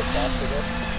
just lost again.